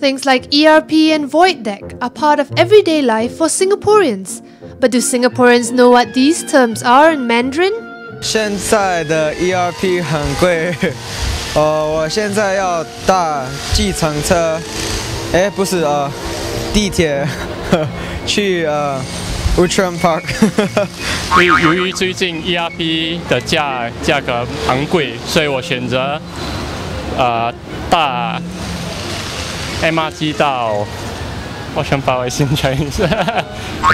Things like ERP and Void Deck are part of everyday life for Singaporeans. But do Singaporeans know what these terms are in Mandarin? 现在的 ERP 很贵，呃，我现在要搭计程车，哎，不是呃，地铁去呃 Outram Park。由由于最近 ERP 的价价格昂贵，所以我选择呃搭 M R T 到。我想把微信传一下。我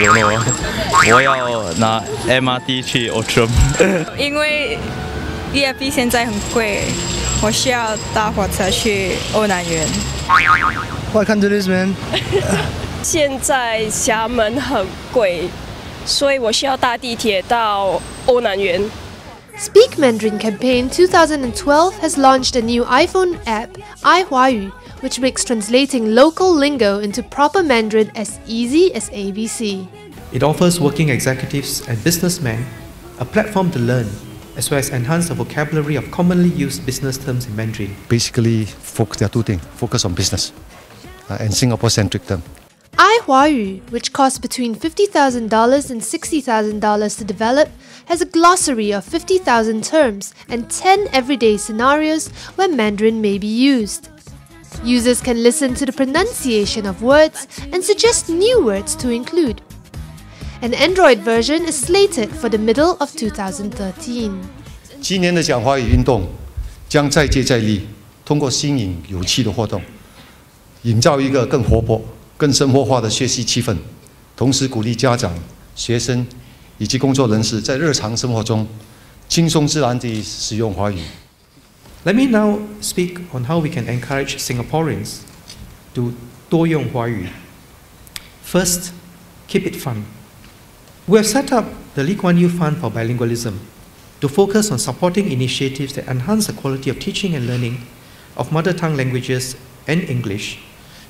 我要拿 M R T 去 Ultram。因为 EFP 现在很贵，我需要搭火车去欧南园。Why can't do this, man？现在厦门很贵，所以我需要搭地铁到欧南园。Speak Mandarin Campaign 2012 has launched a new iPhone app, iHuayu, which makes translating local lingo into proper Mandarin as easy as ABC. It offers working executives and businessmen a platform to learn, as well as enhance the vocabulary of commonly used business terms in Mandarin. basically focus, there are two things focus on business uh, and Singapore centric term. iHuayu, which costs between $50,000 and $60,000 to develop, has a glossary of 50,000 terms and 10 everyday scenarios where Mandarin may be used. Users can listen to the pronunciation of words and suggest new words to include. An Android version is slated for the middle of 2013. 今年的讲华语运动将再接再厉，通过新颖有趣的活动，营造一个更活泼、更生活化的学习气氛，同时鼓励家长、学生 以及工作人士在日常生活中轻松自然地使用华语。 Let me now speak on how we can encourage Singaporeans to 多用华语. First, keep it fun. We have set up the Lee Kuan Yew Fund for Bilingualism to focus on supporting initiatives that enhance the quality of teaching and learning of mother tongue languages and English,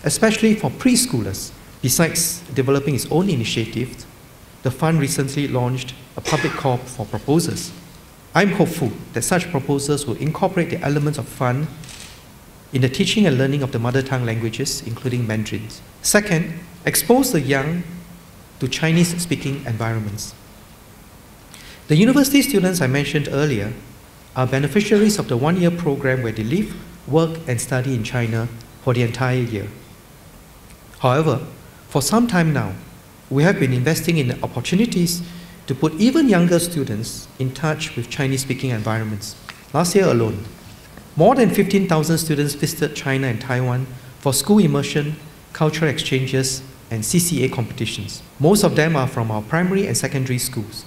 especially for preschoolers. Besides developing its own initiatives, the fund recently launched a public call for proposals. I'm hopeful that such proposals will incorporate the elements of fun in the teaching and learning of the mother tongue languages, including Mandarin. Second, expose the young to Chinese speaking environments. The university students I mentioned earlier are beneficiaries of the one year program where they live, work, and study in China for the entire year. However, for some time now, we have been investing in the opportunities to put even younger students in touch with Chinese speaking environments. Last year alone, more than 15,000 students visited China and Taiwan for school immersion, cultural exchanges, and CCA competitions. Most of them are from our primary and secondary schools.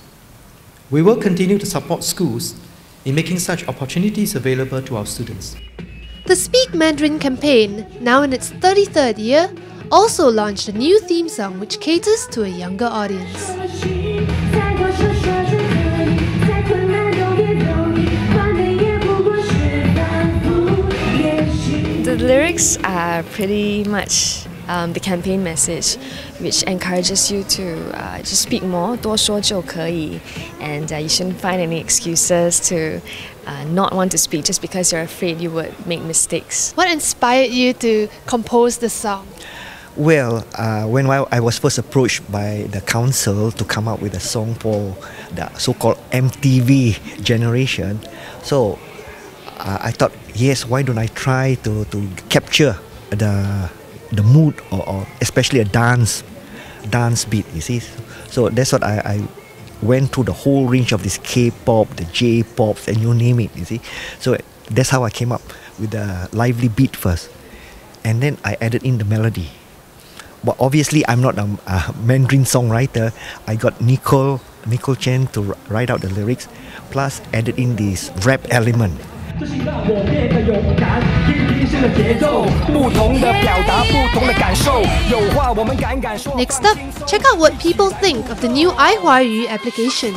We will continue to support schools in making such opportunities available to our students. The Speak Mandarin campaign, now in its 33rd year, also launched a new theme song which caters to a younger audience. 再多受伤都可以，再困难都别犹豫，完美也不过是反复练习。 The lyrics are pretty much um, the campaign message, which encourages you to uh, just speak more, 多说就可以, and uh, you shouldn't find any excuses to uh, not want to speak just because you're afraid you would make mistakes. What inspired you to compose the song? Well, uh, when I was first approached by the council to come up with a song for the so-called MTV generation, so uh, I thought, yes, why don't I try to, to capture the the mood or, or especially a dance dance beat, you see. So that's what I, I went through the whole range of this K-pop, the J-pop, and you name it, you see. So that's how I came up with the lively beat first, and then I added in the melody. But obviously, I'm not a, a Mandarin songwriter. I got Nicole Nicole Chen to wr- write out the lyrics, plus added in this rap element. 这是让我变得勇敢，听听新的节奏，不同的表达，不同的感受，有话我们敢敢说。 Next up, check out what people think of the new iHuayu application.